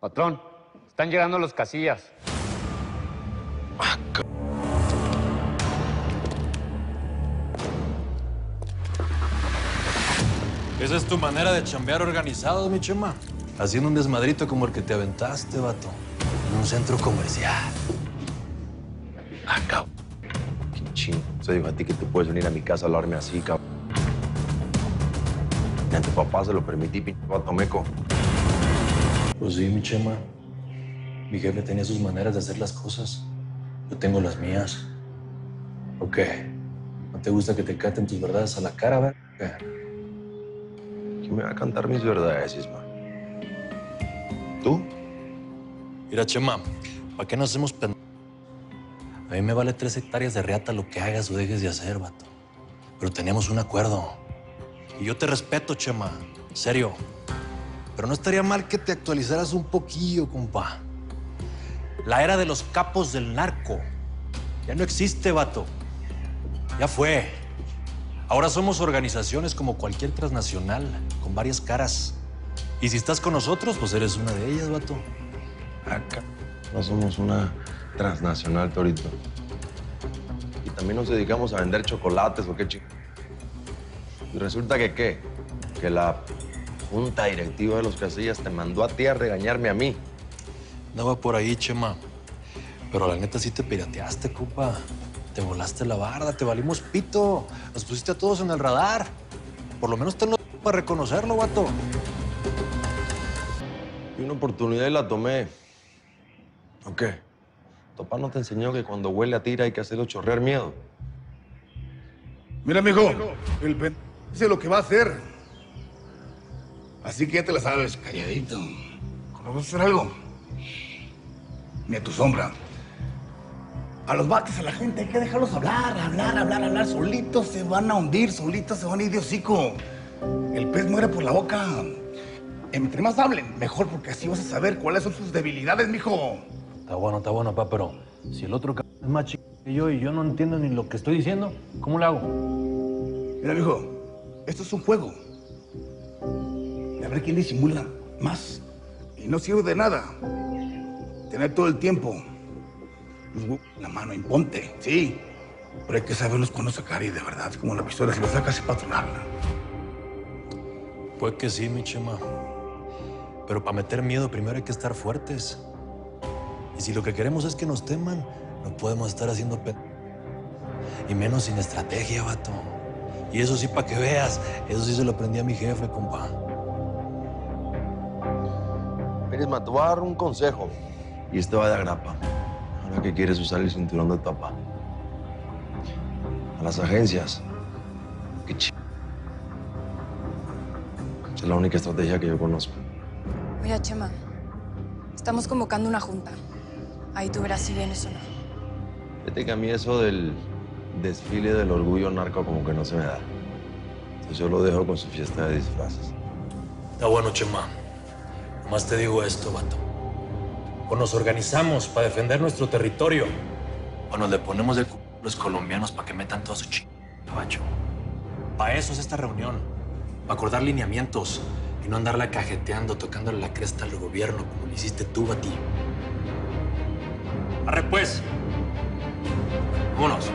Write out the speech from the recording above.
Patrón, están llegando los casillas. Esa es tu manera de chambear organizado, mi chema. Haciendo un desmadrito como el que te aventaste, vato. En un centro comercial. Ah, cabrón. Qué chingo. Se dijo a ti que tú puedes venir a mi casa a hablarme así, cabrón. Ni a tu papá se lo permití, pinche vato meco. Pues sí, mi chema. Mi jefe tenía sus maneras de hacer las cosas. Yo tengo las mías. ¿O qué? ¿No te gusta que te caten tus verdades a la cara, ver? ¿Quién me va a cantar mis verdades, Isma? ¿Tú? Mira, Chema, ¿para qué nos hacemos pen... A mí me vale tres hectáreas de reata lo que hagas o dejes de hacer, vato. Pero teníamos un acuerdo. Y yo te respeto, Chema. Serio. Pero no estaría mal que te actualizaras un poquillo, compa. La era de los capos del narco. Ya no existe, vato. Ya fue. Ahora somos organizaciones como cualquier transnacional, con varias caras. Y si estás con nosotros, pues eres una de ellas, vato. Acá. No somos una transnacional, Torito. Y también nos dedicamos a vender chocolates o qué chico. Y resulta que qué? Que la junta directiva de los casillas te mandó a ti a regañarme a mí. No va por ahí, Chema. Pero la neta sí te pirateaste, compa. Te volaste la barda, te valimos pito. Nos pusiste a todos en el radar. Por lo menos tenlo para reconocerlo, vato. Y una oportunidad y la tomé. ¿O qué? ¿Tu papá no te enseñó que cuando huele a tira hay que hacerlo chorrear miedo? Mira, mijo, el pen dice lo que va a hacer. Así que ya te la sabes, calladito. Cuando vas a hacer algo, ni a tu sombra. A los vatos, a la gente, hay que dejarlos hablar, hablar, hablar, hablar. Solitos se van a hundir, solitos se van a ir de hocico. El pez muere por la boca. Entre más hablen, mejor, porque así vas a saber cuáles son sus debilidades, mijo. Está bueno, está bueno, papá, pero si el otro cabrón es más chico que yo y yo no entiendo ni lo que estoy diciendo, ¿cómo le hago? Mira, mijo, esto es un juego. A ver quién disimula más. Y no sirve de nada. Tener todo el tiempo la mano, imponte, sí. Pero hay que saberlos cuándo sacar y de verdad, como la pistola, si lo sacas es para tronarla. Puede que sí, mi chema. Pero para meter miedo primero hay que estar fuertes. Y si lo que queremos es que nos teman, no podemos estar haciendo pe... Y menos sin estrategia, vato. Y eso sí, para que veas, eso sí se lo aprendí a mi jefe, compa. Mira, Isma, te voy a dar un consejo. Y este va de agrapa. Ahora que quieres usar el cinturón de tu papá. A las agencias. Qué ch... Esa es la única estrategia que yo conozco. Oye, Chema, estamos convocando una junta. Ahí tú verás si vienes o no. Fíjate que a mí eso del desfile del orgullo narco como que no se me da. Entonces yo lo dejo con su fiesta de disfraces. Está bueno, Chema. Nomás te digo esto, vato. O nos organizamos para defender nuestro territorio, o nos le ponemos de cu los colombianos para que metan todo su ch... gabacho. Para eso es esta reunión. Para acordar lineamientos y no andarla cajeteando, tocándole la cresta al gobierno como lo hiciste tú, Bati. Arre, pues. Vámonos.